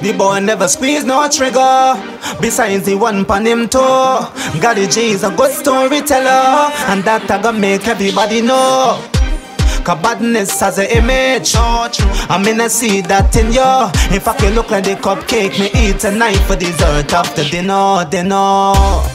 The boy never squeeze no trigger. Besides the one pan him toe. Got the G's a good storyteller. And that I gonna make everybody know. Cause badness has an image. I mean, I see that in you. If I can look like the cupcake, me eat tonight for dessert after dinner, dinner.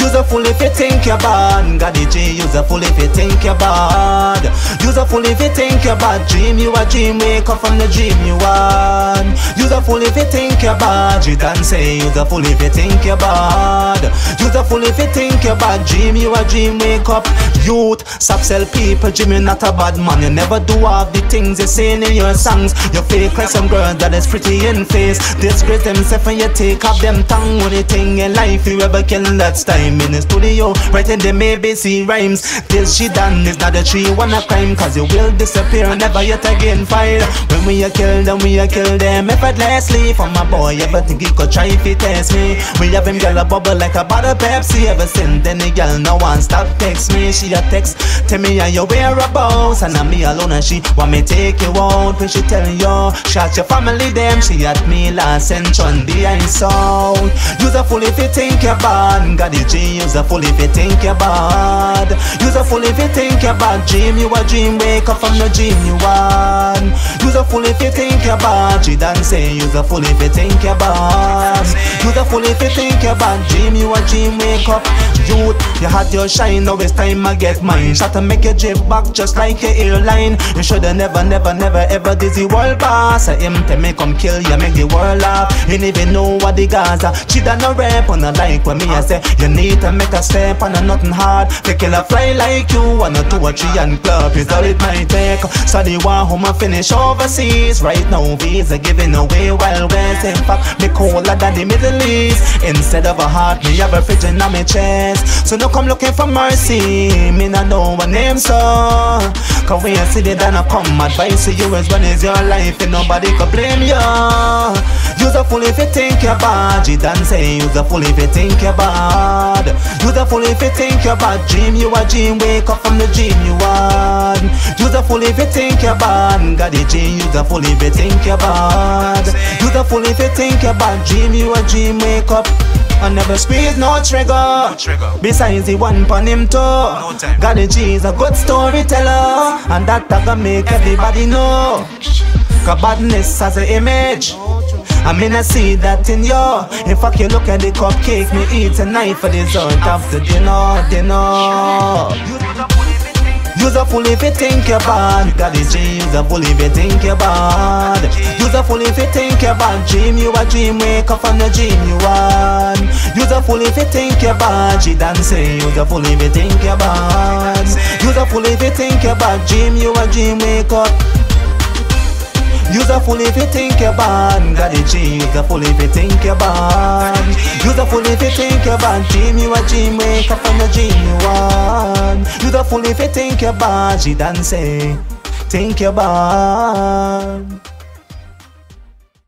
Use a fool if you think you're bad. Got the G, use a fool if you think you're bad. Use a fool if you think you're bad. Dream you a dream, wake up from the dream you want. Use a fool if you think you're bad. You dance say use a fool if you think you're bad. Use a fool if you think you're bad. Dream you a dream, wake up. Youth, stop sell people. Dream you not a bad man. You never do all the things you sing in your songs. You fake like some girl that is pretty in face. Disgrace themself and you take off them tongue. Only thing in life you ever kill that's time in the studio. Writing the ABC rhymes. This she done is not a tree, wanna crime. Cause you will disappear, never yet again find. When we a kill them, we a kill them effortlessly. For my boy, ever think he could try if he test me. We have him girl a bubble like a bottle Pepsi. Ever since then, the girl no one stop text me. She a text, tell me how your whereabouts. And I'm me alone and she want me take you out. When she tell you, shot your family them. She at me last century behind sound. Use a fool if you think you're bad. Got the Use a fool if you think you're bad. Use a fool if you think you're bad. Dream you a dream, wake up from the dream you want. Use a fool if you think you're bad. Say use a fool if you think you're bad. A fool if you think you're bad. Dream you a dream, wake up. Youth, you had your shine, now it's time I get mine. Shot to make you drip back just like your airline. You shoulda never, never, never ever dizzy world boss. I him tell me come kill you, make the world laugh. You even know what the Gaza. She done no rap on a like when me I say you need to make a step on a nothing hard. The killer fly like you, one or two or three and club is all it might take. So the one home and finish overseas. Right now visa giving away while west. In fact, me colder than the Middle East. Instead of a heart, me have a fridge in my chest. So no come looking for mercy. Me not know what name so. Cause when you see the then I come advice to you is when is your life and nobody can blame you. Use a fool if you think you're bad. You done say use a fool if you think you're bad. Use a fool if you think you're bad. Dream you a dream, wake up from the dream you want. Fool if you think you're bad. Got the G, use a fool if you think you're bad. Use a fool if you think you're bad. Dream you a dream, wake up. I never squeeze no trigger. trigger. Besides the one pon him toe. No. Got the G's a good storyteller. And that I gonna make everybody know. Cause badness has an image. I mean I see that in you. In fact you look at the cupcake me eat tonight for dessert after dinner, dinner. Use a fool if you think you're bad. Got the G, use a fool if you think you're bad. Use a fool if you think you're bad. Dream you a dream, wake up from the dream you want. Use a fool if you think you're bad. She dance say, use a fool if you think you're bad. Use a fool if you think you're bad. Dream you a dream, wake up. Use a fool if you think you're bad. Got the G, use a fool if you think you're bad. Use a fool if you think you're bad. Dream you a wake up from the dream you want. Use a fool if you think you're bad. She say, think you're bad.